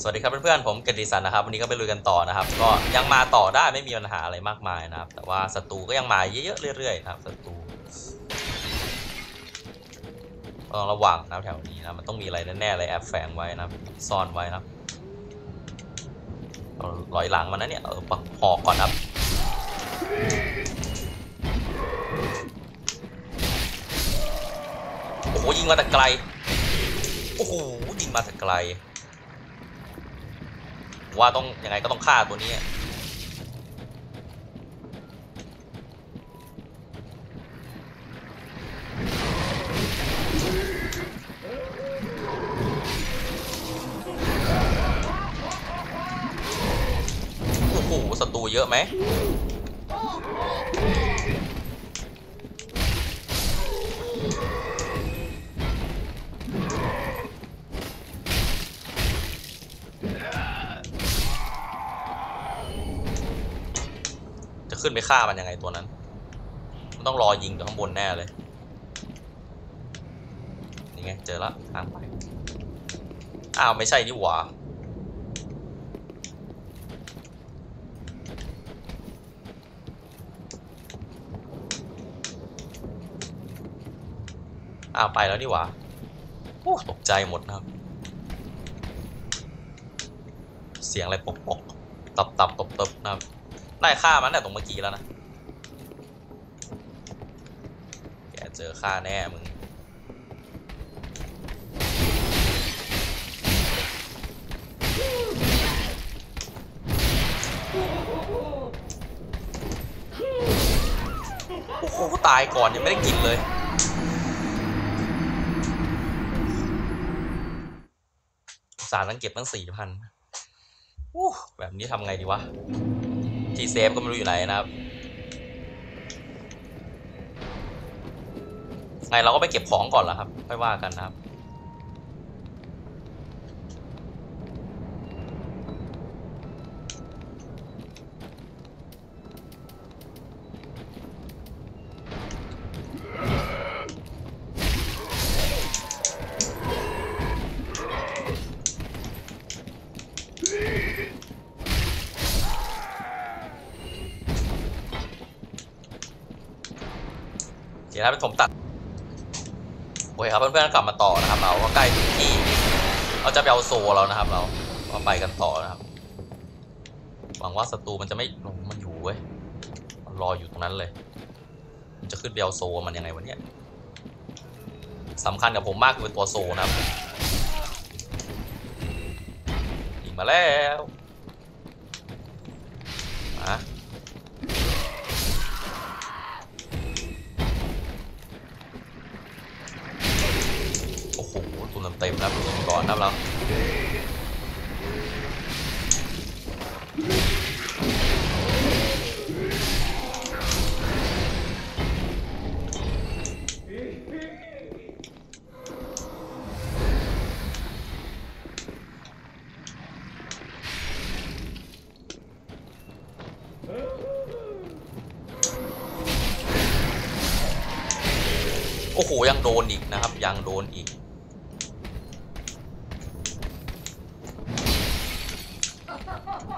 สวัสดีครับเพื่อนๆผมเกยรติสันนะครับวันนี้ก็ไปลุยกันต่อนะครับ ก็ยังมาต่อได้ไม่มีปัญหาอะไรมากมายนะครับ แต่ว่าศัตรูก็ยังมาเยอะๆเรื่อยๆครับศัตรูต้องระวังนะแถวนี้นะมันต้องมีอะไรแน่ๆเลยแอบแฝงไว้นะซ่อนไว้นะลอยหลังมันนะเนี่ยเออปะหอกก่อนครับโอ้โหยิงมาแต่ไกลโอ้โหยิงมาแต่ไกล ว่าต้องยังไงก็ต้องฆ่าตัวนี้โอ้โหศัตรูเยอะไหม ขึ้นไปฆ่ามันยังไงตัวนั้น มันต้องรอยิงจากข้างบนแน่เลยนี่ไงเจอละทางไปอ้าวไม่ใช่นี่หว่าอ้าวไปแล้วนี่หว่าโอ้ตกใจหมดนะครับ เสียงอะไรปกปกตับตับตบตบนะครับ ได้ฆ่ามันแต่ตรงเมื่อกี้แล้วนะ แกเจอฆ่าแน่มึง โอ้โหตายก่อนยังไม่ได้กินเลยสารตั้งเก็บตั้งสี่พันแบบนี้ทำไงดีวะ ทีเซฟก็ไม่รู้อยู่ไหนนะครับไงเราก็ไปเก็บของก่อนละครับค่อยว่ากันนะครับ ดี๋ยวนะครับผมตัดโอเคครับเพื่อนๆกลับมาต่อนะครับ เราก็ใกล้ถึงที่เราจะไปเอาโซแล้วนะครับ เราก็ไปกันต่อนะครับหวังว่าศัตรูมันจะไม่ลงมันอยู่เว้ยมันรออยู่ตรงนั้นเลย มันจะขึ้นไปเอาโซมันยังไงวะเนี่ยสำคัญกับผมมากคือตัวโซนะครับยิงมาแล้วมา นะตุนก่อนนะเราโอ้โหยังโดนอีกนะครับ ยังโดนอีก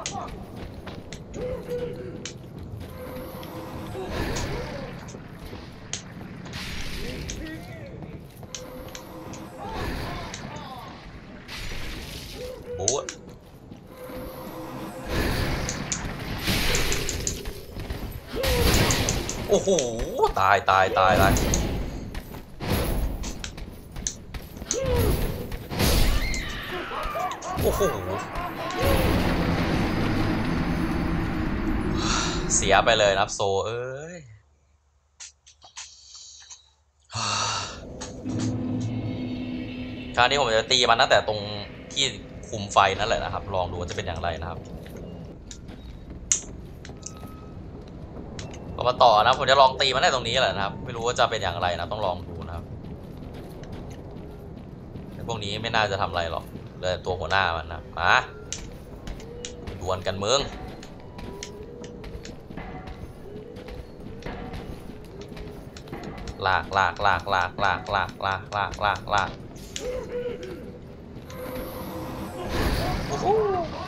โอ้โห ตายตายตายตายโอ้โห เสียไปเลยนะครับโซเอ้ยคราวนี้ผมจะตีมันตั้งแต่ตรงที่คุมไฟนั่นแหละนะครับ ลองดูว่าจะเป็นอย่างไรนะครับก็มาต่อนะผมจะลองตีมันได้ตรงนี้แหละนะครับ ไม่รู้ว่าจะเป็นอย่างไรนะต้องลองดูนะครับพวกนี้ไม่น่าจะทำอะไรหรอกเลยตัวหัวหน้ามันนะมาดวลกันมึง ลากลากลากลากลากลากลากลากลากลากโอ้ต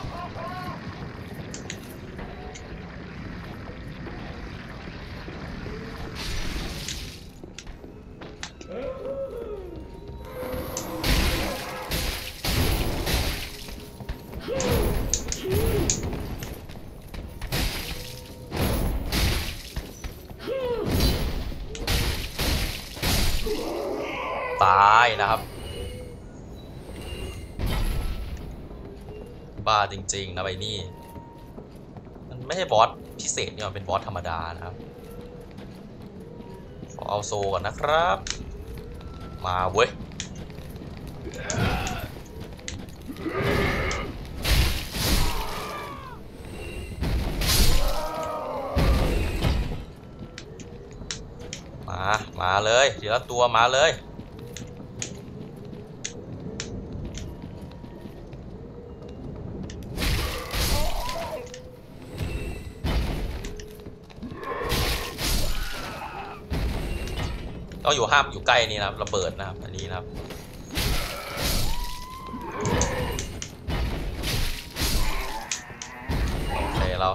ายนะครับ บ้าจริงๆนะไอ้นี่ มันไม่ใช่บอสพิเศษนี่มันเป็นบอสธรรมดานะครับ ขอเอาโซก่อนนะครับ มาเว้ยมา มาเลย เดี๋ยวตัวมาเลย ต้องอยู่ห้ามอยู่ใกล้นี่นะครับระเบิดนะครับอันนี้นะครับโอเคเรา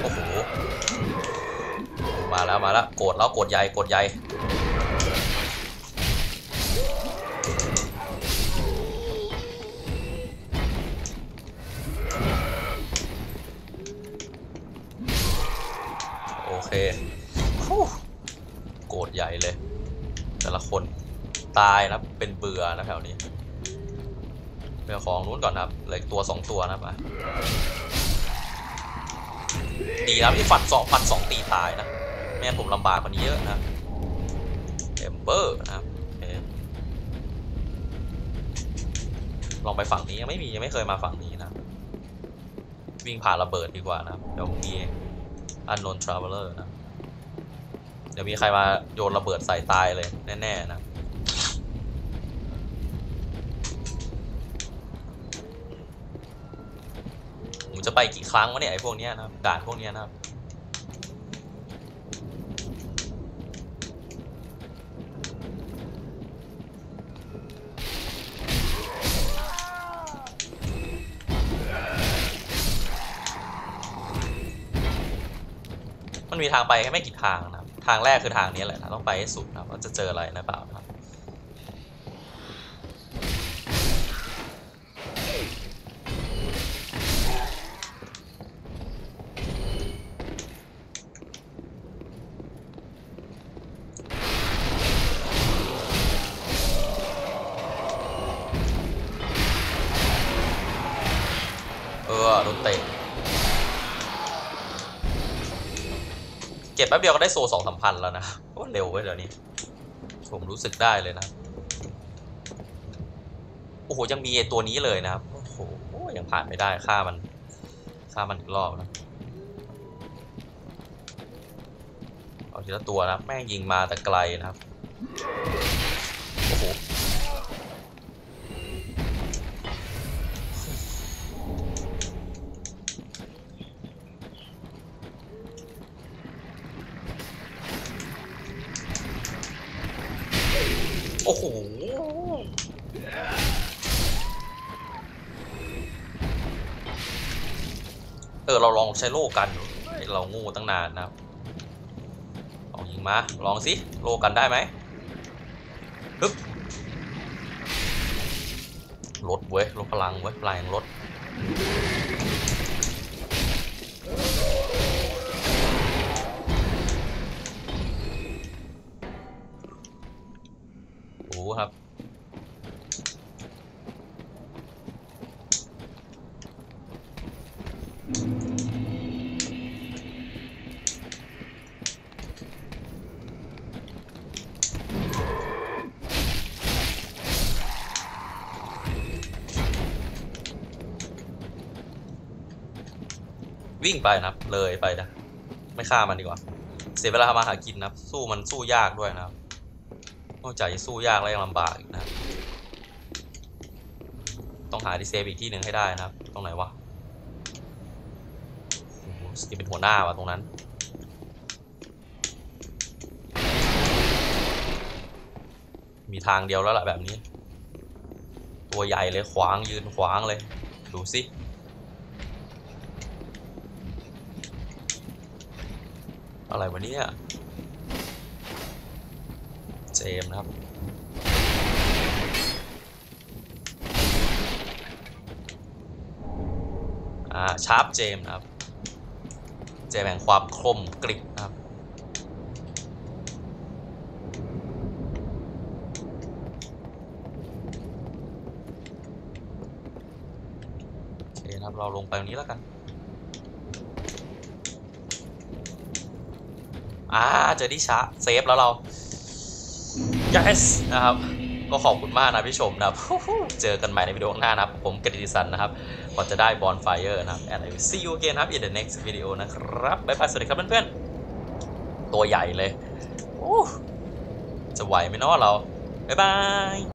โอ้โหมาแล้วมาแล้วโกรธแล้วโกรธใหญ่โกรธใหญ่ ตายนะเป็นเบื่อนะแถวนี้ไปเอของนู้นก่อนนะครับเหลือตัวสองตัวนะครับอะดีนะที่ฟันสองฟันสองตีตายนะไม่ผมลำบากกว่านี้เยอะนะเอมเบอร์นะครับลองไปฝั่งนี้ยังไม่มียังไม่เคยมาฝั่งนี้นะ วิ่งผ่านระเบิดดีกว่านะเดี๋ยวมี unknown traveler นะ เดี๋ยวมีใครมาโยนระเบิดใส่ตายเลยแน่ๆนะ ผม จะไปกี่ครั้งวะเนี่ยไอ้พวกเนี้ยนะครับด่านพวกเนี้ยนะครับมันมีทางไปแค่ไม่กี่ทางนะครับ ทางแรกคือทางนี้แหละนะต้องไปให้สุดนะว่าจะเจออะไรนะเปล่านะครับ บแป๊บเดียวก็ได้โซสองสามพันแล้วนะโอ้เร็วเว้ยเดี๋ยวนี้ ผมรู้สึกได้เลยนะ โอ้โห ยังมีตัวนี้เลยนะครับ โอ้โห ยังผ่านไม่ได้ฆ่ามันฆ่ามันอีกรอบนะเอาทีละตัวนะ แม่งยิงมาแต่ไกลนะครับ เออ เราลองใช้โล่กันดูเรางูตั้งนานนะครับลองยิงมา ลองสิ โล่กันได้ไหมฮึบลดเว้ยลดพลังเว้ยพลังลด วิ่งไปนะเลยไปนะไม่ฆ่ามันดีกว่า เสียเวลามาหากินนะสู้มันสู้ยากด้วยนะครับนอกจากจะสู้ยากแล้วยังลำบากอีกนะต้องหาดีเซฟอีกที่หนึ่งให้ได้นะครับ ตรงไหนวะโอ้โหสกิเป็นหัวหน้าวะตรงนั้นมีทางเดียวแล้วล่ะแบบนี้ ตัวใหญ่เลยขวางยืนขวางเลย ดูสิ อะไรวะเนี่ย เจมส์นะครับอ่าชาร์ปเจมส์นะครับ เจมส์แห่งความคมกริบนะครับโอเคครับเราลงไปตรงนี้แล้วกัน อ่าเจอที่ชาเซฟแล้วเรา yes นะครับ ก็ขอบคุณมากนะพี่ชมนะครับ เจอกันใหม่ในวิดีโอข้างหน้านะครับ ผมกฤติสันนะครับ ก่อนจะได้บอลไฟเออร์นะครับ and I will see you again ครับ in the next video นะครับ บ๊ายบาย สวัสดีครับเพื่อนๆ ตัวใหญ่เลยโอ้จะไหวไหมเนาะเรา บ๊ายบาย